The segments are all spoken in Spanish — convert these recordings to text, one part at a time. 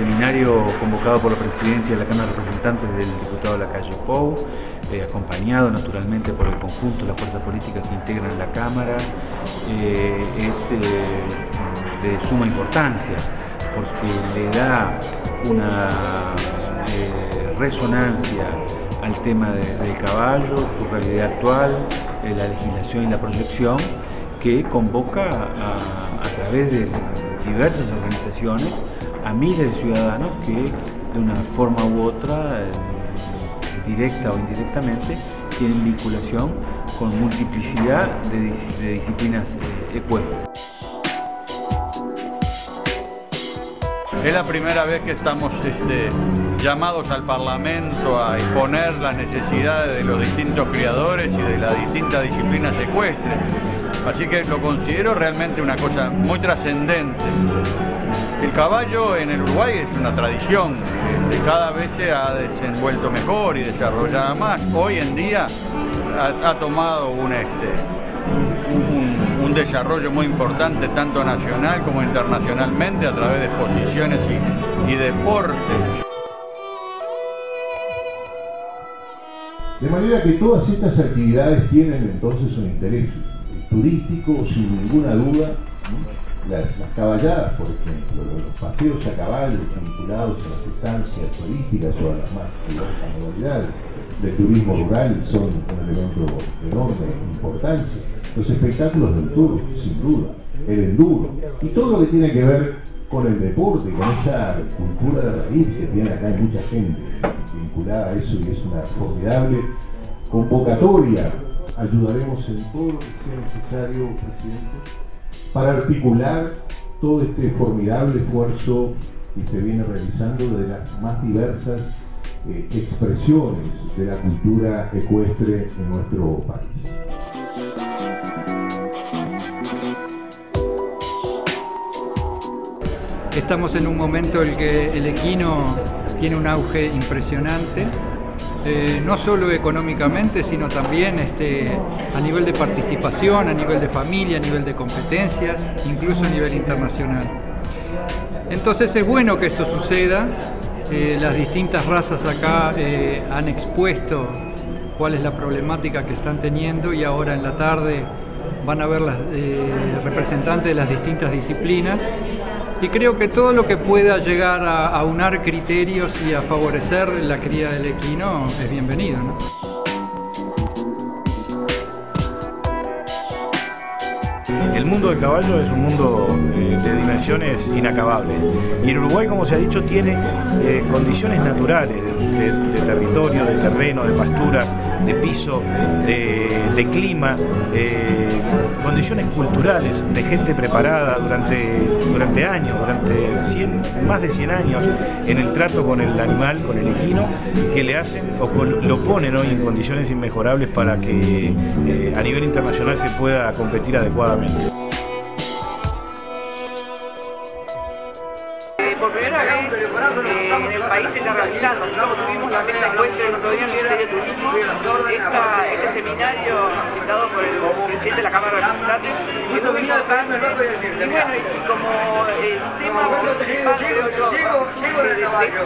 seminario convocado por la presidencia de la Cámara de Representantes del diputado Lacalle Pou, eh, acompañado naturalmente por el conjunto de las fuerzas políticas que integran la Cámara, eh, es de suma importancia porque le da una resonancia al tema del caballo, su realidad actual, la legislación y la proyección, que convoca a, a través de diversas organizaciones a miles de ciudadanos que de una forma u otra, eh, directa o indirectamente, tienen vinculación con multiplicidad de, disciplinas eh, ecuestres. Es la primera vez que estamos este, llamados al Parlamento a exponer las necesidades de los distintos criadores y de las distintas disciplinas ecuestres. Así que lo considero realmente una cosa muy trascendente. El caballo en el Uruguay es una tradición, este, cada vez se ha desenvuelto mejor y desarrollado más. Hoy en día ha, tomado un, este, un, desarrollo muy importante tanto nacional como internacionalmente a través de exposiciones y deportes. De manera que todas estas actividades tienen entonces un interés turístico, sin ninguna duda. Las, caballadas, por ejemplo, los, paseos a caballo vinculados a las estancias turísticas o a las más diversas modalidades del turismo rural son un elemento de enorme importancia. Los espectáculos del tour, sin duda, el enduro y todo lo que tiene que ver con el deporte, con esa cultura de raíz que tiene acá hay mucha gente vinculada a eso y es una formidable convocatoria ayudaremos en todo lo que sea necesario, presidente, para articular todo este formidable esfuerzo que se viene realizando de las más diversas eh, expresiones de la cultura ecuestre en nuestro país. Estamos en un momento en el que el equino tiene un auge impresionante eh, no solo económicamente, sino también este, a nivel de participación, a nivel de familia, a nivel de competencias, incluso a nivel internacional. Entonces es bueno que esto suceda, eh, las distintas razas acá eh, han expuesto cuál es la problemática que están teniendo y ahora en la tarde van a ver las representantes de las distintas disciplinas y creo que todo lo que pueda llegar a aunar criterios y a favorecer la cría del equino es bienvenido. El mundo del caballo es un mundo eh, de dimensiones inacabables y en Uruguay, como se ha dicho, tiene eh, condiciones naturales de, territorio, de terreno, de pasturas, de piso, de, clima. Eh, condiciones culturales de gente preparada durante, durante años, durante 100, más de 100 años en el trato con el animal, con el equino, que le hacen o lo ponen hoy en condiciones inmejorables para que eh, a nivel internacional se pueda competir adecuadamente. Por primera vez eh, en el país se está realizando, así como tuvimos la mesa encuentro el otro día en el Ministerio de Turismo, este seminario presidente de la Cámara de Representantes es muy importante. Y bueno, y si como el tema principal,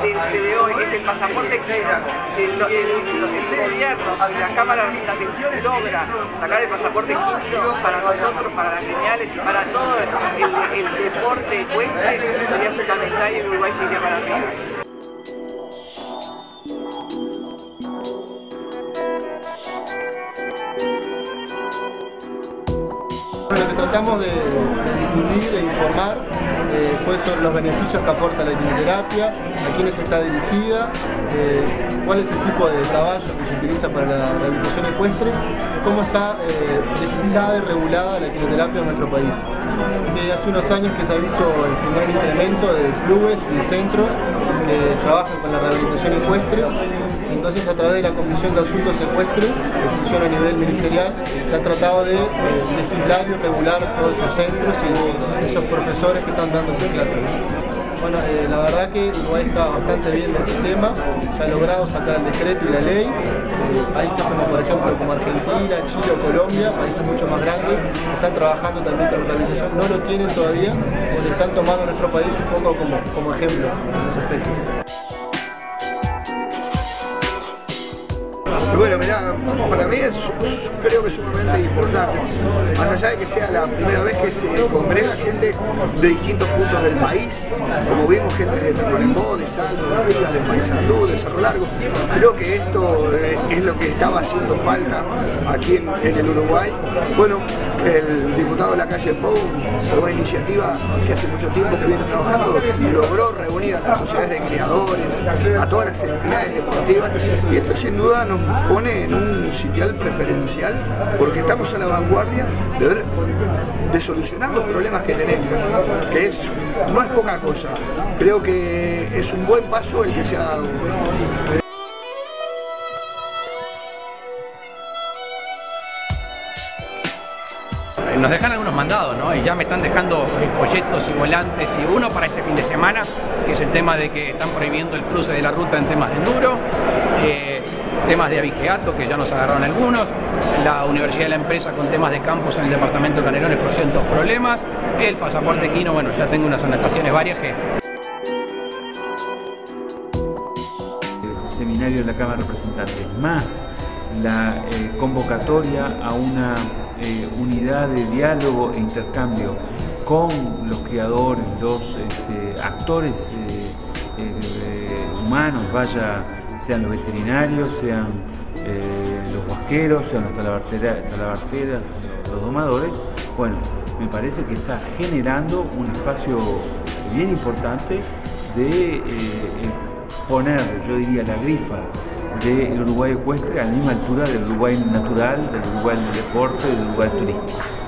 de, de, hoy es el pasaporte equino, si el, gobierno, si la Cámara de Representantes logra sacar el pasaporte equino para nosotros, para las geniales y para todo el, el deporte ecuestre, sería fundamental y el Uruguay sería para arriba. Lo que tratamos de, difundir e informar eh, fue sobre los beneficios que aporta la quimioterapia, a quiénes está dirigida, eh, cuál es el tipo de caballo que se utiliza para la rehabilitación ecuestre, cómo está eh, legislada y regulada la quimioterapia en nuestro país. hace unos años que se ha visto el primer incremento de clubes y de centros que trabajan con la rehabilitación ecuestre entonces, a través de la Comisión de Asuntos Secuestres, que funciona a nivel ministerial, se ha tratado de eh, legislar y regular todos esos centros y esos profesores que están dando esas clases. Bueno, eh, la verdad que Uruguay está bastante bien en ese tema, ya ha logrado sacar el decreto y la ley. Eh, países como por ejemplo como Argentina, Chile o Colombia, países mucho más grandes, están trabajando también con la rehabilitación, no lo tienen todavía, porque están tomando nuestro país un poco como, como ejemplo en ese aspecto. Y bueno, mirá, para mí es, creo que es sumamente importante. Más allá de que sea la primera vez que se congrega gente de distintos puntos del país, como vimos gente de Tacuarembó, de Salto, de Artigas, de Paysandú, de Cerro Largo, creo que esto eh, es lo que estaba haciendo falta aquí en, en el Uruguay. Bueno, el diputado de la calle Pou, una iniciativa que hace mucho tiempo que viene trabajando, logró reunir a las sociedades de criadores, a todas las entidades deportivas, y esto sin duda nos pone en un sitial preferencial porque estamos a la vanguardia de, de solucionar los problemas que tenemos, que es, no es poca cosa. Creo que es un buen paso el que se ha dado nos dejan algunos mandados, ¿no? Y ya me están dejando folletos y volantes y uno para este fin de semana, que es el tema de que están prohibiendo el cruce de la ruta en temas de enduro, eh, temas de abigeato, que ya nos agarraron algunos, la Universidad de la Empresa con temas de campos en el departamento de Canelones por cientos problemas, el pasaporte quino, bueno, ya tengo unas anotaciones varias que seminario de la Cámara de Representantes, más la eh, convocatoria a una eh, unidad de diálogo e intercambio con los creadores, los este, actores eh, eh, humanos, vaya, sean los veterinarios, sean los vasqueros, sean las talabarteras, los domadores, bueno, me parece que está generando un espacio bien importante de poner, yo diría, la grifa del Uruguay ecuestre a la misma altura del Uruguay natural, del Uruguay del deporte, del Uruguay turístico.